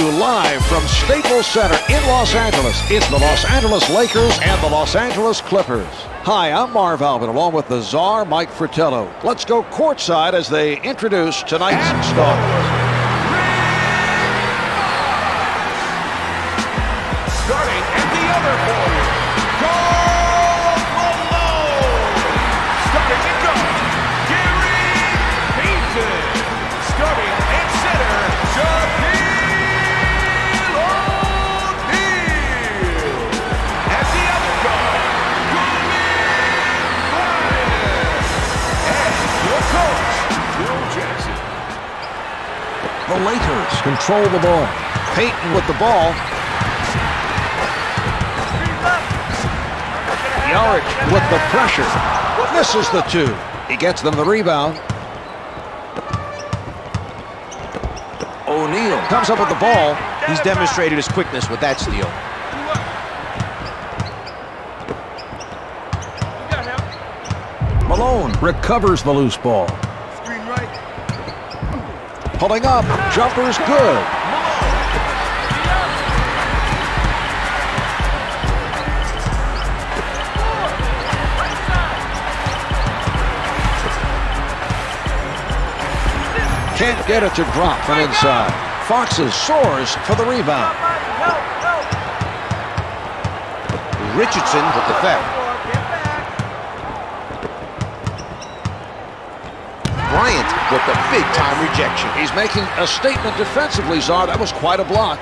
Live from Staples Center in Los Angeles, it's the Los Angeles Lakers and the Los Angeles Clippers. Hi, I'm Marv Albert, along with the czar, Mike Fratello. Let's go courtside as they introduce tonight's stars. Lakers control the ball. Payton with the ball. Jaric with the pressure. Misses the two. He gets them the rebound. O'Neal comes up with the ball. He's demonstrated his quickness with that steal. Malone recovers the loose ball. Pulling up. Jumper's good. Can't get it to drop from inside. Foxes soars for the rebound. Richardson with the foul. With the big-time rejection. He's making a statement defensively, Czar. That was quite a block.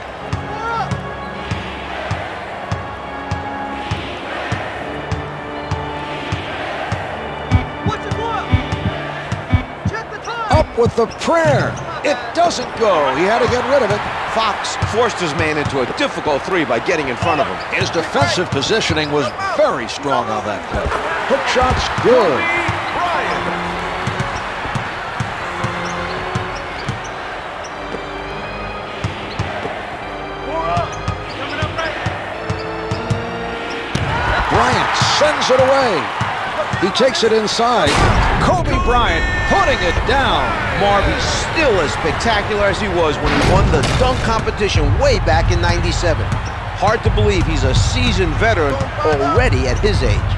Up with the prayer. It doesn't go. He had to get rid of it. Fox forced his man into a difficult three by getting in front of him. His defensive positioning was very strong on that play. Hook shot's good. It away. He takes it inside. Kobe Bryant putting it down. Marvy's still as spectacular as he was when he won the dunk competition way back in 97. Hard to believe he's a seasoned veteran already at his age.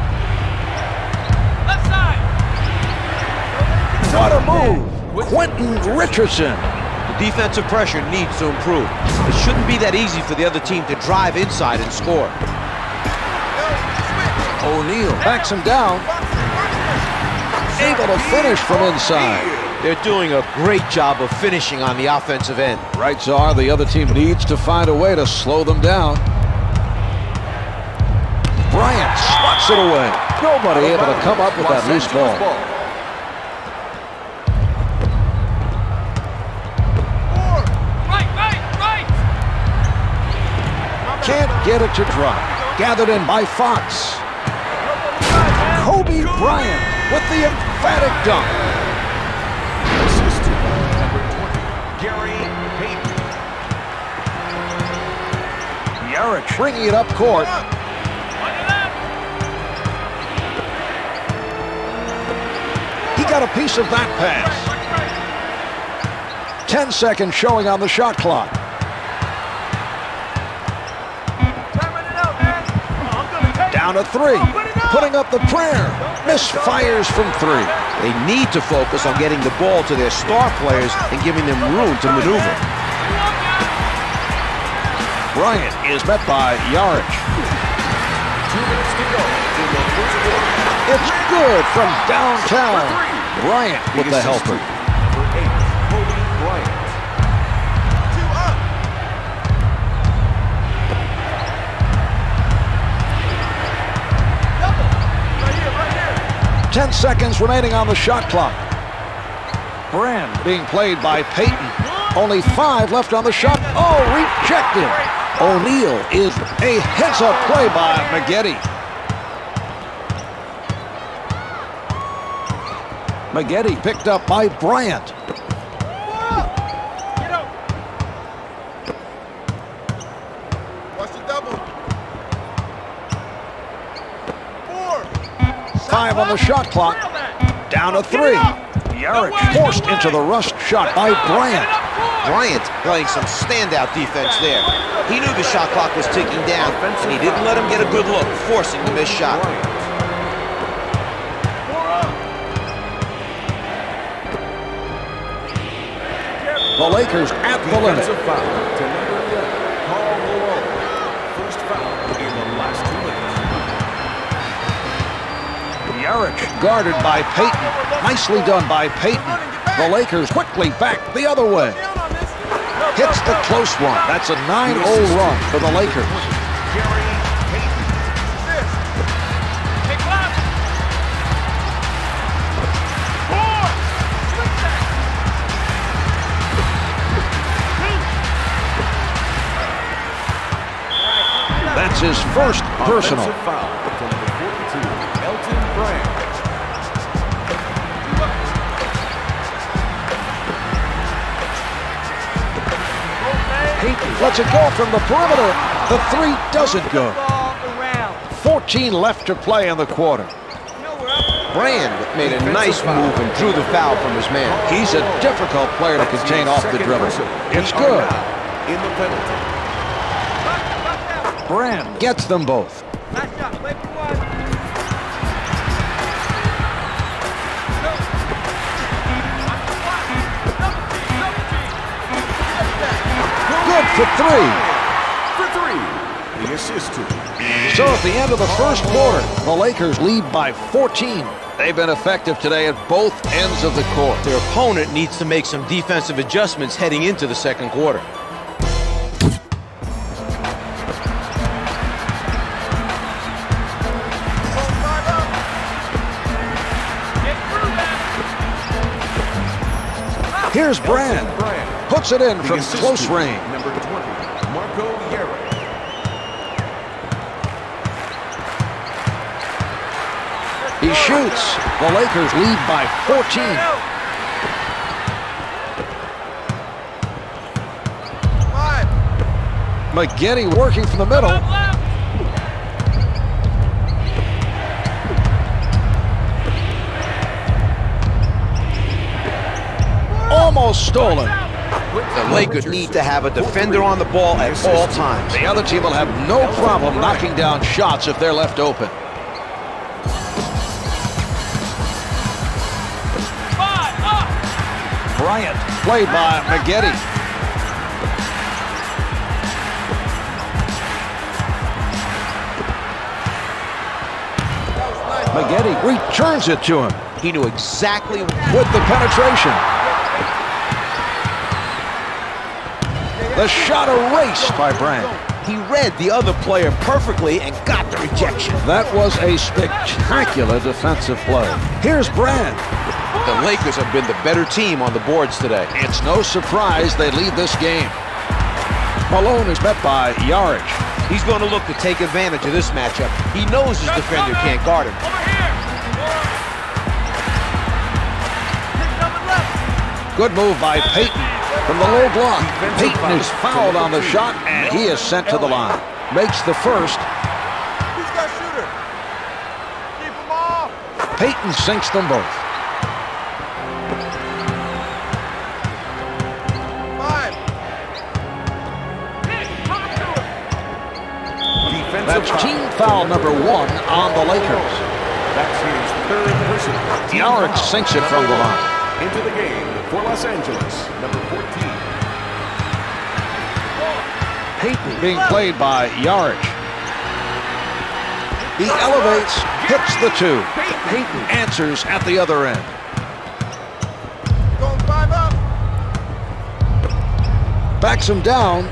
What a move. Quentin Richardson. The defensive pressure needs to improve. It shouldn't be that easy for the other team to drive inside and score. O'Neal backs him down. Able to finish from inside. They're doing a great job of finishing on the offensive end. Right, are the other team needs to find a way to slow them down. Bryant swats it away. Nobody able to come up with that loose ball. Can't get it to drop. Gathered in by Fox. Kobe Bryant with the emphatic dunk. Assisted by number 20, Gary Payton. Jaric bringing it up court. He got a piece of that pass. 10 seconds showing on the shot clock. Down to three. Putting up the prayer. Misfires from three. They need to focus on getting the ball to their star players and giving them room to maneuver. Bryant is met by Jaric. It's good from downtown. Bryant with the helper. 10 seconds remaining on the shot clock. Brand being played by Payton. Only five left on the shot. Oh, rejected. O'Neal is a heads-up play by Maggette. Maggette picked up by Bryant. Five on the shot clock. Down to three. Jaric forced into the rushed shot by Bryant. Bryant playing some standout defense there. He knew the shot clock was ticking down, and he didn't let him get a good look, forcing the missed shot. The Lakers at the limit. Jaric guarded by Payton. Nicely done by Payton. The Lakers quickly back the other way. Hits the close one. That's a 9-0 run for the Lakers. That's his first personal. Lets it go from the perimeter. The three doesn't go. 14 left to play in the quarter. Brand made a nice move and drew the foul from his man. He's a difficult player to contain off the dribble. It's good. In the penalty. Brand gets them both. For three. For three, the assist to So at the end of the first quarter, the Lakers lead by 14. They've been effective today at both ends of the court. Their opponent needs to make some defensive adjustments heading into the second quarter. Here's Brand. Brand. Puts it in from close range. He shoots. The Lakers lead by 14. Maggette working from the middle. Almost stolen. The Lakers need to have a defender on the ball at all times. The other team will have no problem knocking down shots if they're left open. Played by Maggette. Maggette returns it to him He knew exactly with the penetration. The shot erased by Brand. he read the other player perfectly and got the rejection. That was a spectacular defensive play. Here's Brand. The Lakers have been the better team on the boards today. It's no surprise they lead this game. Malone is met by Jaric. He's going to look to take advantage of this matchup. He knows his defender can't guard him. Good move by Payton from the low block. Payton is fouled on the shot, and he is sent to the line. Makes the first. Payton sinks them both. That's foul. team foul number one on the Lakers. That's his third personal. Team Jaric sinks it from the line. Into the game for Los Angeles, number 14. Payton being played by Jaric. He elevates, hits the two. Payton answers at the other end. Backs him down.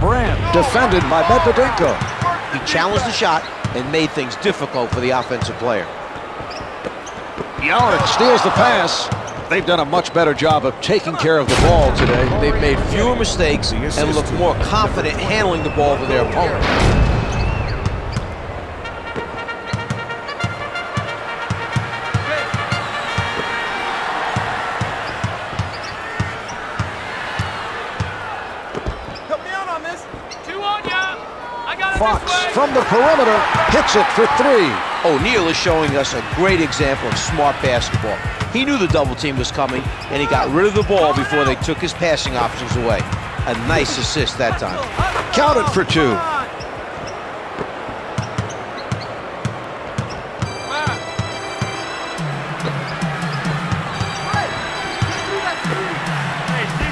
Brand defended by Medvedenko. He challenged the shot and made things difficult for the offensive player. Jaric steals the pass. They've done a much better job of taking care of the ball today. They've made fewer mistakes and look more confident handling the ball than their opponent. From the perimeter hits it for three. O'Neal is showing us a great example of smart basketball. He knew the double team was coming, and he got rid of the ball before they took his passing options away. A nice assist that time. Count it for two.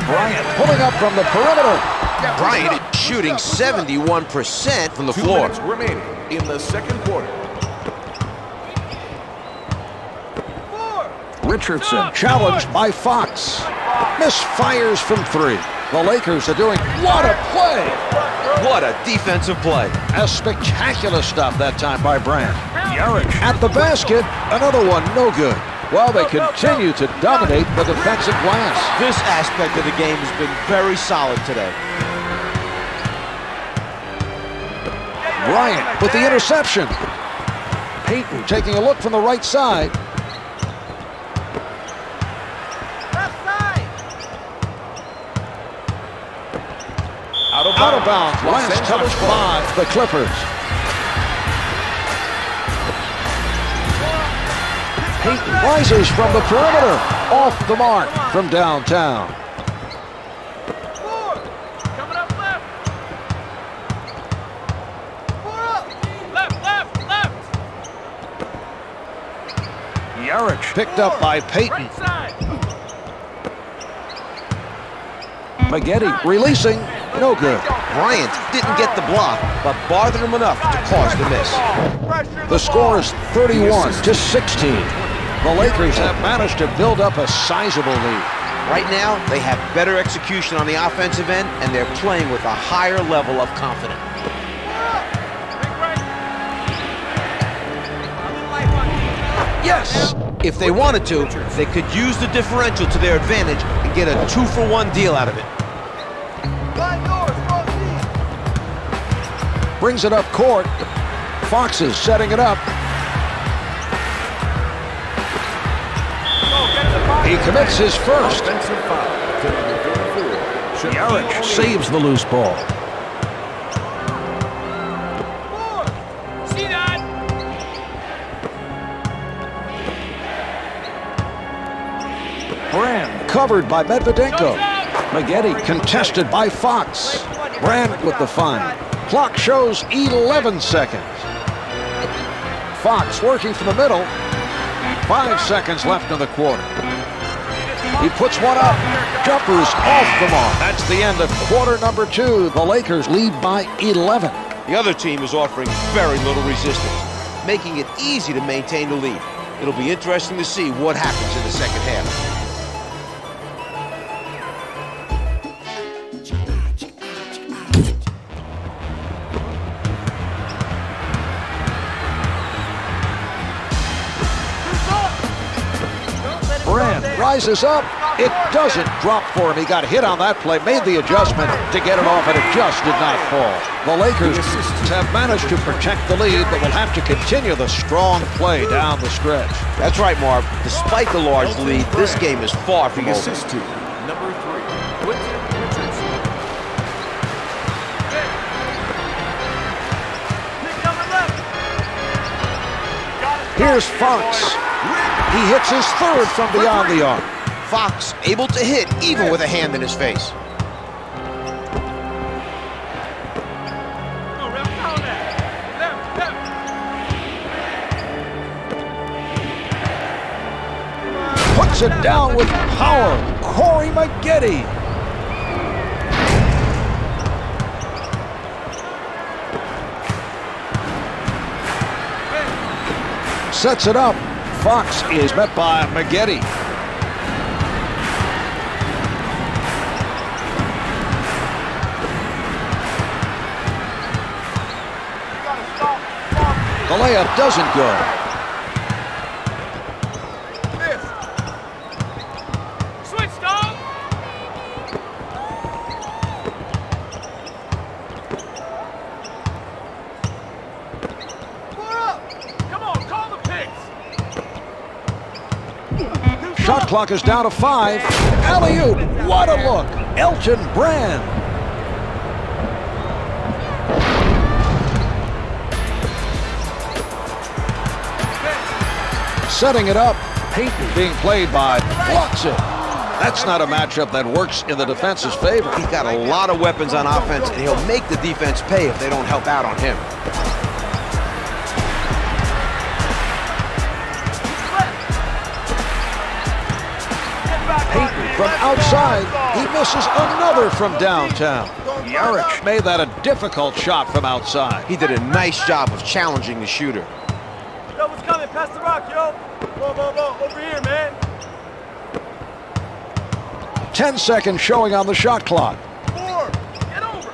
Bryant pulling up from the perimeter. Bryant is shooting 71% from the Two floor. minutes remaining in the second quarter. Richardson challenged by Fox. Misfires from three. The Lakers are doing what a play. What a defensive play. A spectacular stop that time by Brand. Jaric at the basket. Another one no good. While they continue to dominate the defensive glass. This aspect of the game has been very solid today. Bryant with the interception. Payton taking a look from the right side. Out of Out of bounds. bounds. Last ball. by the Clippers. Payton rises from the perimeter. Off the mark from downtown. Jaric picked up by Payton. Right. Maggette releasing. No good. Bryant didn't get the block, but bothered him enough to cause the miss. The score is 31 to 16. The Lakers have managed to build up a sizable lead. Right now, they have better execution on the offensive end, and they're playing with a higher level of confidence. Big right. A little life on defense. Yes, if they wanted to, they could use the differential to their advantage and get a two-for-one deal out of it. Brings it up court. Fox is setting it up. He commits his first. Offensive foul to number 34. Jaric saves the loose ball. Brand covered by Medvedenko. Maggette contested by Fox. Brand with the find. Clock shows 11 seconds. Fox working from the middle. Five seconds left in the quarter. He puts one up. Jumpers off the mark. That's the end of quarter number two. The Lakers lead by 11. The other team is offering very little resistance, making it easy to maintain the lead. It'll be interesting to see what happens in the second half. Rises up. It doesn't drop for him. He got hit on that play, made the adjustment to get it off, and it just did not fall. The Lakers have managed to protect the lead, but will have to continue the strong play down the stretch. That's right, Marv. Despite the large lead, this game is far from The over. number three, Quentin Richardson. Pick coming left. Got it. Here's Fox. He hits his third from beyond the arc. Fox able to hit even with a hand in his face. Go, Ralph, down there. Left, left. Puts it down with power. Corey Maggette. Sets it up. Fox is met by Maggette. The layup doesn't go. Shot clock is down to five. Alley-oop. What a look. Elton Brand. Setting it up. Payton being played by it. That's not a matchup that works in the defense's favor. He's got a lot of weapons on offense, and he'll make the defense pay if they don't help out on him. Outside. He misses another from downtown. Jaric made that a difficult shot from outside. He did a nice job of challenging the shooter. Yo, what's coming? Pass the rock, yo. Whoa, whoa, whoa. Over here, man. 10 seconds showing on the shot clock. Four. Get over.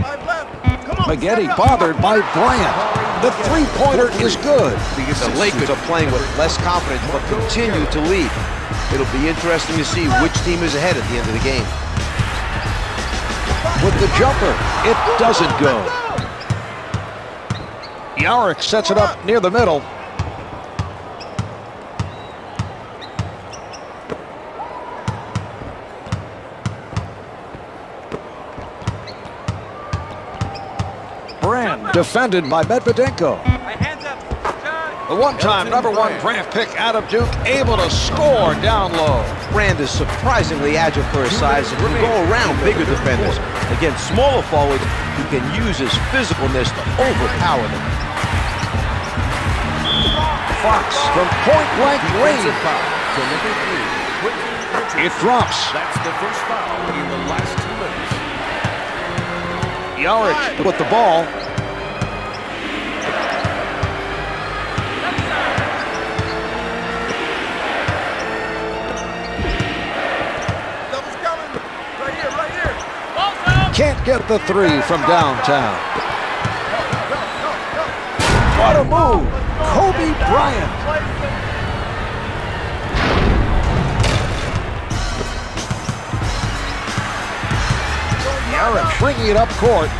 Five left. Come on. Maggette set it up. bothered by Bryant. The three-pointer is good. The Lakers are playing with less confidence, but continue to lead. It'll be interesting to see which team is ahead at the end of the game. With the jumper, it doesn't go. Jaric sets it up near the middle. Brand defended by Medvedenko. The one-time number one draft pick out of Duke, able to score down low. Brand is surprisingly agile for his size and can go around bigger defenders. Against smaller forwards, he can use his physicalness to overpower them. Fox from point-blank range. Defensive foul to number three, Quentin Richardson. It drops. That's the first foul in the last two minutes. Jaric with the ball. Get the three from downtown. What a move! Kobe Bryant. Jaric bringing it up court.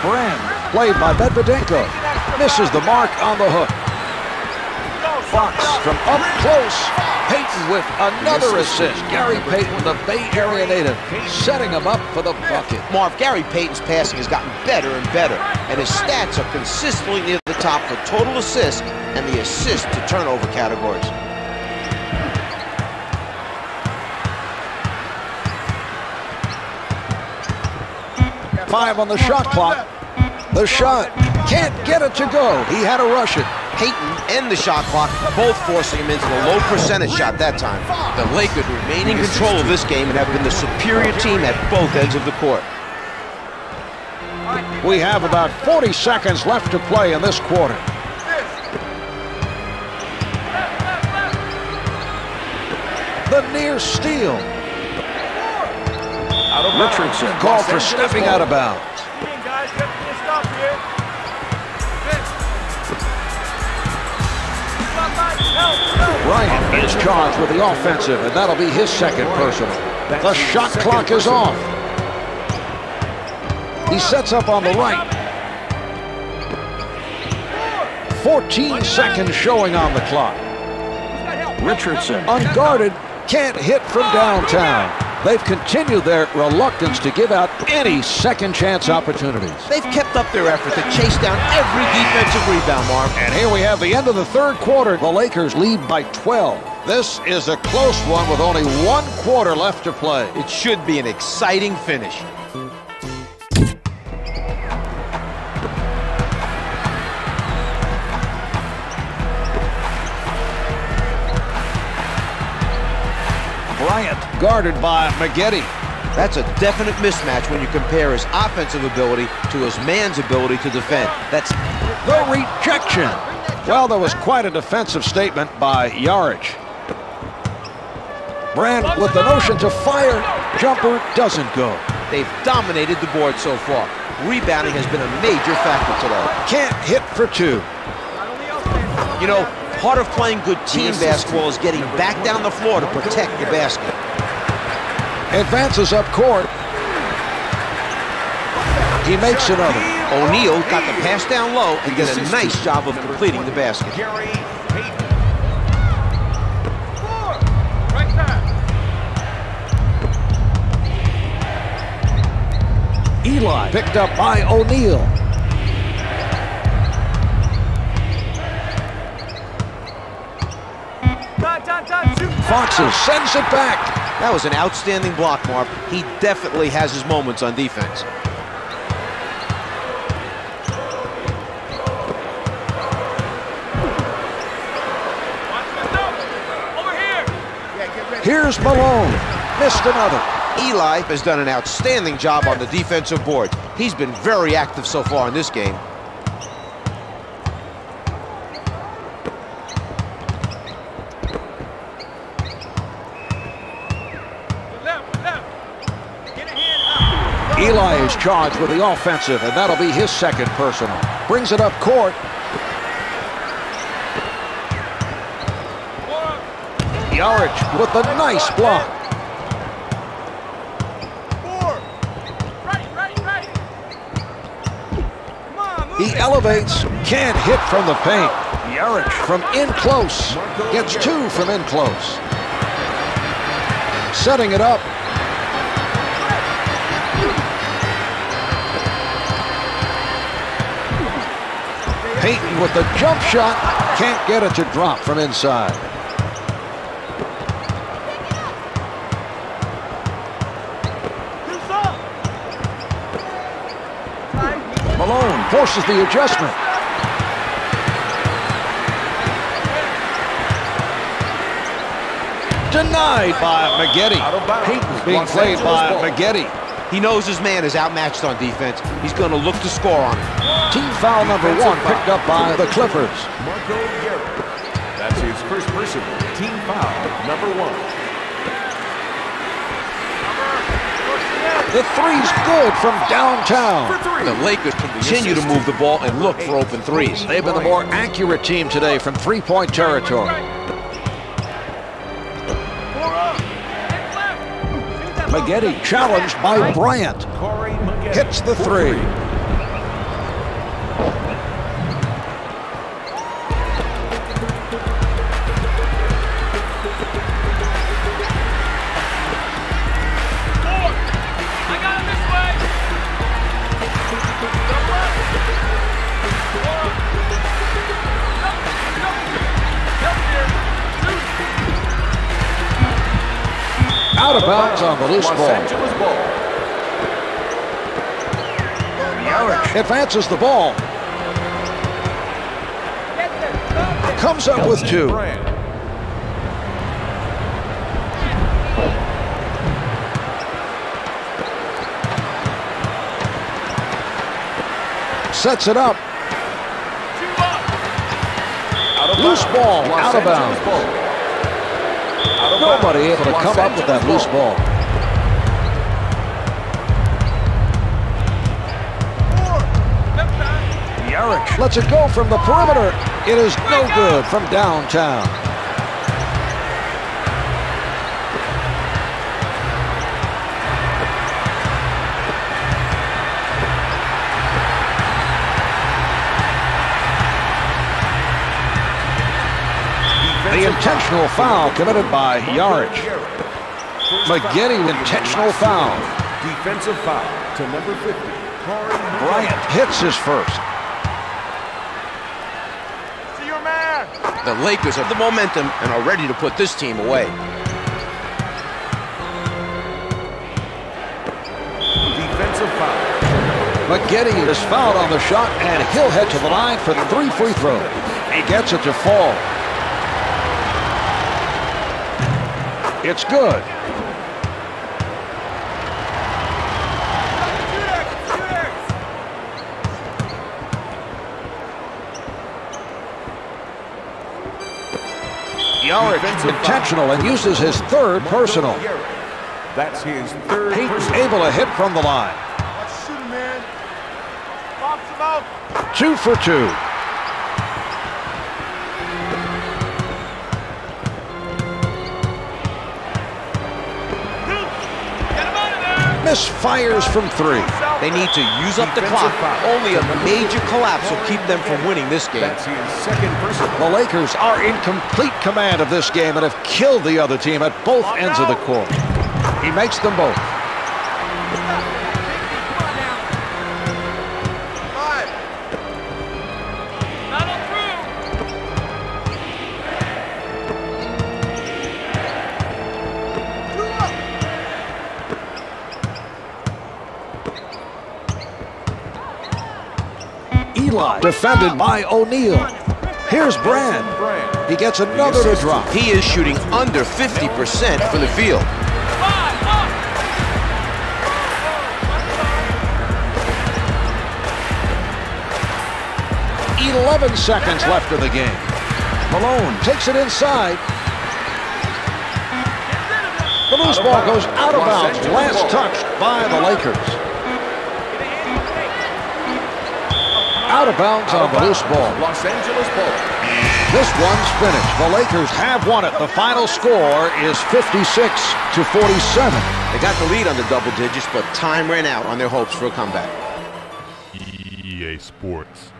Brand, played by Medvedenko, misses the mark on the hook. Fox from up close. Payton with another assist. Gary Payton, the Bay Area native, setting him up for the bucket. Marv, Gary Payton's passing has gotten better and better, and his stats are consistently near the top for total assists and the assist to turnover categories. Five on the shot clock. The shot can't get it to go. He had to rush it. Payton and the shot clock both forcing him into the low percentage shot that time. The Lakers remain in control of this game and have been the superior team at both ends of the court. We have about 40 seconds left to play in this quarter. The near steal. Richardson called for stepping out of bounds. Stop by. Help, help. Bryant is charged with the offensive, and that'll be his second personal. The shot clock is off. He sets up on the right. 14 seconds showing on the clock. Richardson, unguarded, can't hit from downtown. They've continued their reluctance to give out any second chance opportunities. They've kept up their effort to chase down every defensive rebound, Marv. And here we have the end of the third quarter. The Lakers lead by 12. This is a close one with only one quarter left to play. It should be an exciting finish. Guarded by Maggette. That's a definite mismatch when you compare his offensive ability to his man's ability to defend. That's The rejection. Well, there was quite a defensive statement by Jaric. Brand with the notion to fire. Jumper doesn't go. they've dominated the board so far. Rebounding has been a major factor today. Can't hit for two. You know, part of playing good team basketball is getting back down the floor to protect the basket. Advances up court. He makes another. O'Neal got the pass down low and did a nice job of completing the basket. Gary Payton. Four. Right side. Ely picked up by O'Neal. Foxes sends it back. That was an outstanding block, Marv. He definitely has his moments on defense. Here's Malone. Missed another. Ely has done an outstanding job on the defensive board. He's been very active so far in this game. Ely is charged with the offensive, and that'll be his second personal. Brings it up court. Jaric with a nice block. He elevates, can't hit from the paint. Jaric from in close. Gets two from in close. Setting it up. Payton with the jump shot. Can't get it to drop from inside. Malone forces the adjustment. Denied by Maggette. Payton being played by Maggette. He knows his man is outmatched on defense. He's going to look to score on him. Team foul number one picked up by the Clippers. Marko Jaric. That's his first personal. Team foul number one. The three's good from downtown. The Lakers continue to move the ball and look for open threes. They've been the more accurate team today from three-point territory. Maggette challenged by Bryant. Hits the three. Of bounds on the loose ball. Advances the ball. Comes up with two. Sets it up. Out of Loose ball, out of bounds. Ball. Out of Nobody able to come up with that loose ball. Jaric lets it go from the perimeter. It is no good from downtown. The intentional foul committed by Jaric. Maggette intentional foul. Defensive foul to number 50. Bryant hits his first. See your man. The Lakers have the momentum and are ready to put this team away. Defensive foul. Maggette is fouled on the shot, and he'll head to the line for three free throws. He gets it to fall. It's good. Jaric intentional and uses his third personal. That's his third Payton personal. able to hit from the line. Let's shoot him, man. Box him out. Two for two. Out of there. Misfires from three. They need to use up the clock. Only a major collapse will keep them from winning this game. That's his second personal. The Lakers are in complete command of this game and have killed the other team at both ends of the court. He makes them both. Defended by O'Neal. Here's Brand. He gets another to drop. He is shooting under 50% from the field. 11 seconds left of the game. Malone takes it inside. The loose ball goes out of bounds. Last touched by the Lakers. Out of bounds on the loose ball. Los Angeles ball. This one's finished. The Lakers have won it. The final score is 56 to 47. They got the lead on the double digits, but time ran out on their hopes for a comeback. EA Sports.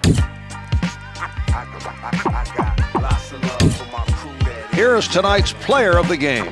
Here is tonight's player of the game.